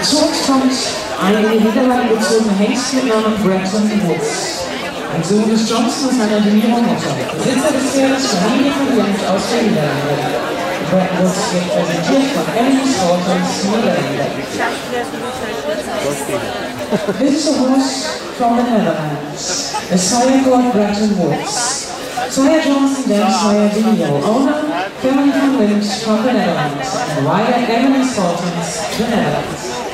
Gezogen kommt ein in die Niederlande gezogener Hengst mit Namen Bretton Woods. Ein Sohn des Johnson und seiner jüngeren Mutter. Besitzer des Pferdes Familie Verjährt aus den Niederlanden. Bretton Woods wird präsentiert von Emmelie Scholtens Niederlande. This is a horse from the Netherlands, a sire called Bretton Woods. Sire Johnson then Sire Dino, owner Kevin van Lint from the Netherlands, and rider Emmelie Scholtens, the Netherlands.